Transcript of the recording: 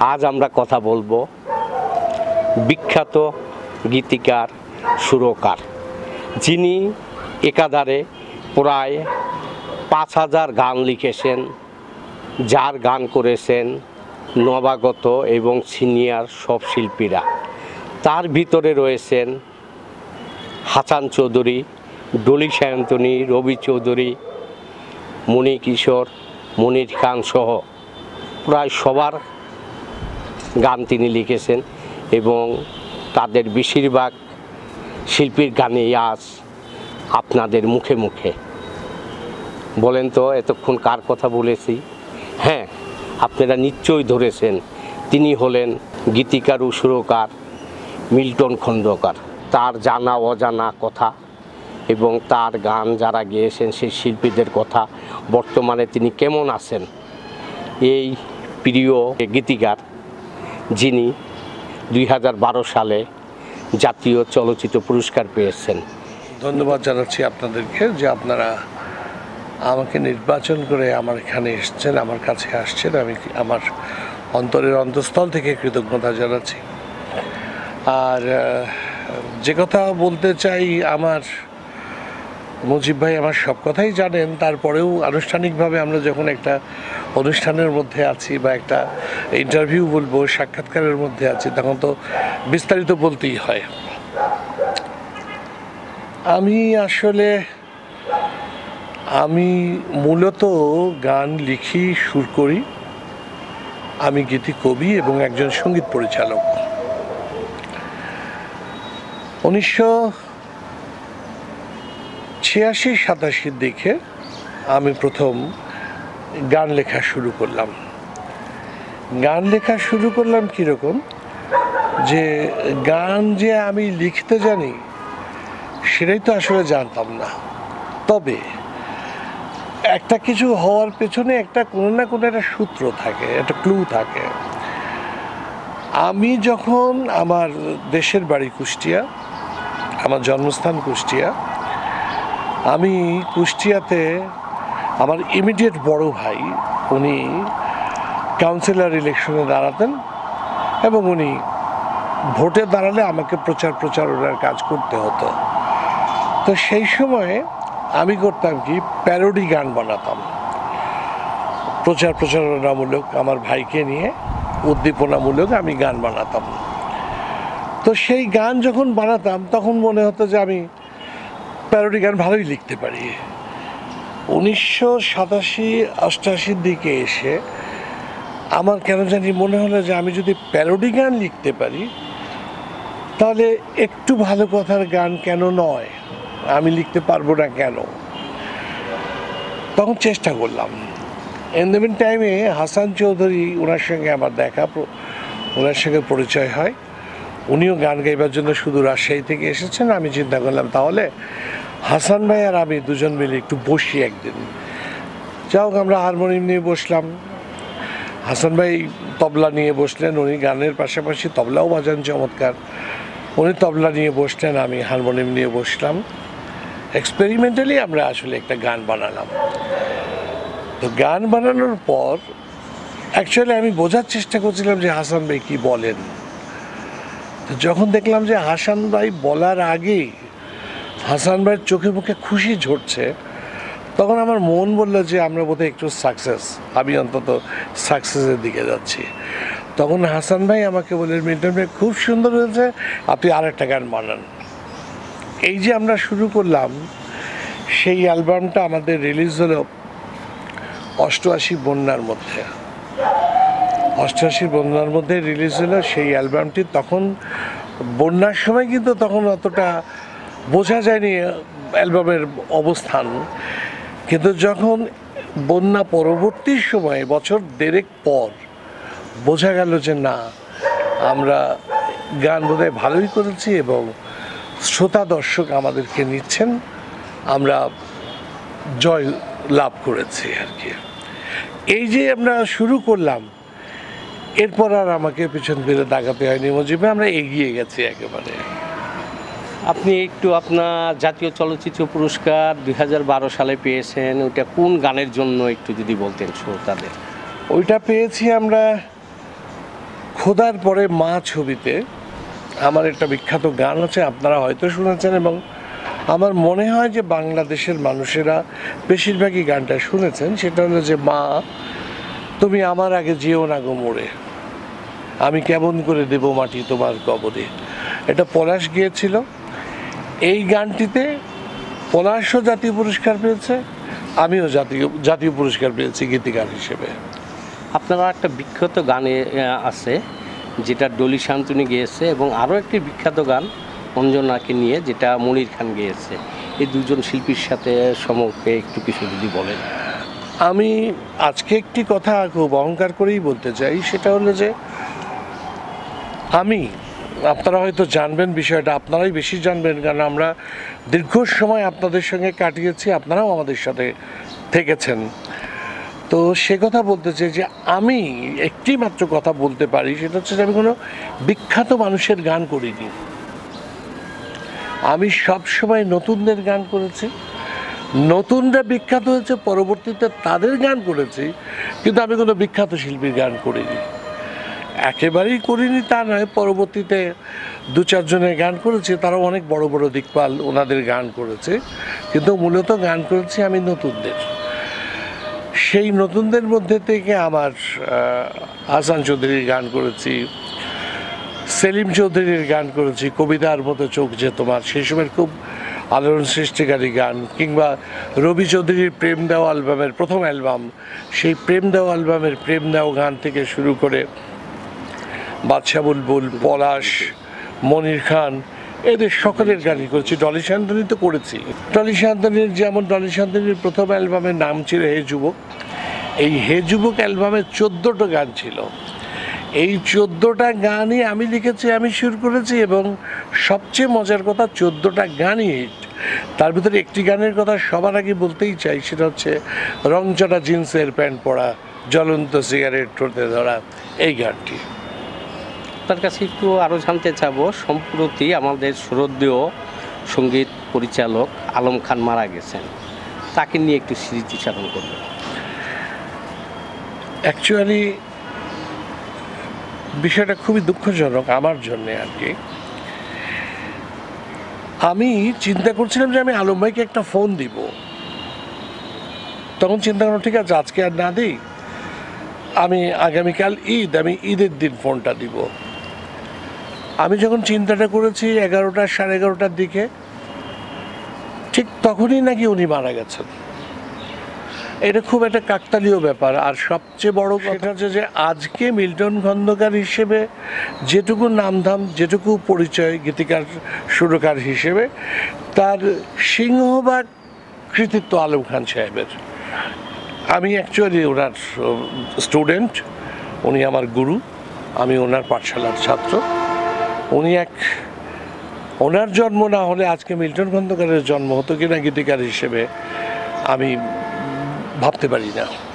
আজ আমরা কথা বলব বিখ্যাত গীতিকার, সুরকার। যিনি একাধারে প্রায় পাঁচ হাজার গান লিখেছেন, যার গান করেছেন নবাগত এবং সিনিয়র সব শিল্পীরা। তার ভিতরে রয়েছেন হাসান চৌধুরী, ডলি সায়ন্তনী, রবি চৌধুরী, মণি কিশোর, মনির খান সহ। প্রায় সবার গান তিনি লিখেছেন এবং তাদের বেশিরভাগ শিল্পীর গানে আজ আপনাদের মুখে মুখে। বলেন তো, এতক্ষণ কার কথা বলেছি? হ্যাঁ আপনারা নিশ্চয়ই ধরেছেন, তিনি হলেন গীতিকার ও সুরকার মিল্টন খন্দকার। তার জানা অজানা কথা এবং তার গান যারা গেয়েছেন সেই শিল্পীদের কথা, বর্তমানে তিনি কেমন আছেন? এই প্রিয় গীতিকার যিনি দুই হাজার বারো সালে জাতীয় চলচ্চিত্র পুরস্কার পেয়েছেন। ধন্যবাদ জানাচ্ছি আপনাদেরকে যে আপনারা আমাকে নির্বাচন করে আমার এখানে এসছেন, আমার কাছে আসছেন। আমি আমার অন্তরের অন্তঃস্থল থেকে কৃতজ্ঞতা জানাচ্ছি। আর যে কথা বলতে চাই আমার মুজিব ভাই আমার সব কথাই জানেন, তারপরেও আনুষ্ঠানিকভাবে আমরা যখন একটা অনুষ্ঠানের মধ্যে আছি বা একটা ইন্টারভিউ বলব, সাক্ষাৎকারের মধ্যে আছি, তখন তো বিস্তারিত বলতেই হয়। আমি আসলে, আমি মূলত গান লিখি, সুর করি। আমি গীতি কবি এবং একজন সংগীত পরিচালক। উনিশশো ছিয়াশি, সাতাশির দিকে আমি প্রথম গান লেখা শুরু করলাম। গান লেখা শুরু করলাম কীরকম? যে গান যে আমি লিখতে জানি, সেটাই তো আসলে জানতাম না। তবে একটা কিছু হওয়ার পেছনে একটা কোনো না কোনো একটা সূত্র থাকে, একটা ক্লু থাকে। আমি যখন আমার দেশের বাড়ি কুষ্টিয়া, আমার জন্মস্থান কুষ্টিয়া আমি কুষ্টিয়াতে আমার ইমিডিয়েট বড় ভাই, উনি কাউন্সিলর ইলেকশনে দাঁড়াতেন এবং উনি ভোটে দাঁড়ালে আমাকে প্রচার প্রচারণার কাজ করতে হতো। তো সেই সময়ে আমি করতাম কি প্যারোডি গান বানাতাম। প্রচার প্রচারণামূলক আমার ভাইকে নিয়ে, উদ্দীপনামূলক আমি গান বানাতাম। তো সেই গান যখন বানাতাম, তখন মনে হতো যে আমি প্যারোডি গান ভালোই লিখতে পারি। উনিশশো সাতাশি, অষ্টাশির দিকে এসে আমার কেন জানি মনে হলো যে আমি যদি প্যারোডি গান লিখতে পারি, তাহলে একটু ভালো কথার গান কেন নয়? আমি লিখতে পারব না কেন? তখন চেষ্টা করলাম। এন টাইমে হাসান চৌধুরী ওনার সঙ্গে আমার দেখা ওনার সঙ্গে পরিচয় হয়। উনিও গান গাইবার জন্য শুধু রাজশাহী থেকে এসেছেন, আমি চিন্তা করলাম তাহলে হাসান ভাই আর আমি দুজন মিলে একটু বসি একদিন। যাই হোক, আমরা হারমোনিয়াম নিয়ে বসলাম। হাসান ভাই তবলা নিয়ে বসলেন, উনি গানের পাশাপাশি তবলাও বাজান চমৎকার। উনি তবলা নিয়ে বসলেন, আমি হারমোনিয়াম নিয়ে বসলাম। এক্সপেরিমেন্টালি আমরা আসলে একটা গান বানালাম। তো গান বানানোর পর অ্যাকচুয়ালি আমি বোঝার চেষ্টা করছিলাম যে হাসান ভাই কী বলেন। যখন দেখলাম যে হাসান ভাই বলার আগেই হাসান ভাইয়ের চোখে মুখে খুশি ঝরছে, তখন আমার মন বলল যে আমরা বোধহয় একটু সাকসেস আমি অন্তত সাকসেসের দিকে যাচ্ছি। তখন হাসান ভাই আমাকে বললেন, মিল্টন ভাই, খুব সুন্দর হয়েছে, আপনি আর একটা গান বানান। এই যে আমরা শুরু করলাম, সেই অ্যালবামটা আমাদের রিলিজ হলো অষ্টআশি বন্যার মধ্যে। অষ্টআশি বন্যার মধ্যে রিলিজ হলো সেই অ্যালবামটি তখন বন্যার সময় কিন্তু তখন অতটা বোঝা যায়নি অ্যালবামের অবস্থান। কিন্তু যখন বন্যা পরবর্তী সময়ে বছর দেড়েক পর বোঝা গেল যে না, আমরা গান বোধহয় ভালোই করেছি এবং শ্রোতা দর্শক আমাদেরকে নিচ্ছেন, আমরা জয় লাভ করেছি আর কি। এই যে আমরা শুরু করলাম এরপর আর আমাকে পিছন ফিরে দাগাতে হয়নি মজিবে আমরা এগিয়ে গেছি একেবারে। আপনি একটু আপনার জাতীয় চলচ্চিত্র পুরস্কার দু হাজার বারো সালে পেয়েছেন ওইটা কোন গানের জন্য একটু যদি বলতেন শ্রোতাদের? ওইটা পেয়েছি আমরা খোদার পরে মা ছবিতে। আমার একটা বিখ্যাত গান আছে আপনারা হয়তো শুনেছেন এবং আমার মনে হয় যে বাংলাদেশের মানুষেরা বেশিরভাগই গানটা শুনেছেন সেটা হলো যে মা তুমি আমার আগে যেও না গো মোড়ে। আমি কেমন করে দেব মাটি তোমার কবরে? এটা পলাশ গিয়েছিল। এই গানটিতে পলাশও জাতীয় পুরস্কার পেয়েছে, আমিও জাতীয় জাতীয় পুরস্কার পেয়েছি গীতিকার হিসেবে। আপনারা একটা বিখ্যাত গানে আছে, যেটা ডলি শান্তনি গেয়েছে এবং আরও একটি বিখ্যাত গান অঞ্জনাকে নিয়ে, যেটা মনির খান গেয়েছে। এই দুজন শিল্পীর সাথে সম্পর্কে একটু কিছু যদি বলেন। আমি আজকে একটি কথা খুব অহংকার করেই বলতে চাই, সেটা হলো যে আমি, আপনারা হয়তো জানবেন বিষয়টা, আপনারাই বেশি জানবেন, কারণ আমরা দীর্ঘ সময় আপনাদের সঙ্গে কাটিয়েছি, আপনারাও আমাদের সাথে থেকেছেন। তো সে কথা বলতে চাই যে আমি একটি মাত্র কথা বলতে পারি, সেটা হচ্ছে যে আমি কোনো বিখ্যাত মানুষের গান করিনি। আমি সব সময় নতুনদের গান করেছি নতুনরা বিখ্যাত হয়েছে, পরবর্তীতে তাদের গান করেছি, কিন্তু আমি কোনো বিখ্যাত শিল্পীর গান করিনি। একেবারেই করিনি তা নয়, পরবর্তীতে দু চারজনের গান করেছি, তারাও অনেক বড় বড় দিকপাল ওনাদের গান করেছে, কিন্তু মূলত গান করেছি আমি নতুনদের। সেই নতুনদের মধ্যে থেকে আমার আসান চৌধুরীর গান করেছি, সেলিম চৌধুরীর গান করেছি, কবিতার মতো চোখ যে তোমার, সেই সময়ের খুব আলোড়ন সৃষ্টিকারী গান কিংবা রবি চৌধুরীর প্রেম দেওয়া অ্যালবামের প্রথম অ্যালবাম, সেই প্রেম দেওয়া অ্যালবামের প্রেম দেওয়া গান থেকে শুরু করে বাদশা বুলবুল পলাশ, মনির খান, এদের সকলের গানই করেছি। ডলি শান্তনী তো করেছি। ডলি শান্তনীর যেমন, ডলি শান্তনীর প্রথম অ্যালবামের নাম ছিল হে যুবক। এই হে যুবক অ্যালবামে চোদ্দোটা গান ছিল। এই চোদ্দোটা গানই আমি লিখেছি, আমি সুর করেছি এবং সবচেয়ে মজার কথা চোদ্দোটা গানই হিট তার ভিতরে একটি গানের কথা সবার আগে বলতেই চাই সেটা হচ্ছে রংচটা জিন্সের প্যান্ট পরা জ্বলন্ত সিগারেট ঠোঁটে ধরা এই গানটি। আপনার কাছে একটু আরও জানতে চাবো সম্প্রতি আমাদের শ্রদ্ধেয় সংগীত পরিচালক আলম খান মারা গেছেন। তাকে নিয়ে একটু স্মৃতিচারণ করবেন। অ্যাকচুয়ালি বিষয়টা খুবই দুঃখজনক আমার জন্যে আর কি। আমি চিন্তা করছিলাম যে আমি আলম ভাইকে একটা ফোন দিব। তখন চিন্তা করলাম, ঠিক আছে, আজকে আর না দিই। আমি আগামীকাল ঈদ, আমি ঈদের দিন ফোনটা দিব। আমি যখন চিন্তাটা করেছি এগারোটা, সাড়ে এগারোটার দিকে, ঠিক তখনই নাকি উনি মারা গেছেন। এটা খুব একটা কাকতালীয় ব্যাপার। আর সবচেয়ে বড় কথা হচ্ছে যে আজকে মিল্টন খন্দকার হিসেবে যেটুকু নামধাম, যেটুকু পরিচয় গীতিকার, সুরকার হিসেবে, তার সিংহভাগ কৃতিত্ব আলম খান সাহেবের। আমি অ্যাকচুয়ালি ওনার স্টুডেন্ট উনি আমার গুরু, আমি ওনার পাঠশালার ছাত্র। উনি এক, ওনার জন্ম না হলে আজকে মিল্টন খন্দকারের জন্ম হতো কিনা গীতিকার হিসেবে আমি ভাবতে পারি না।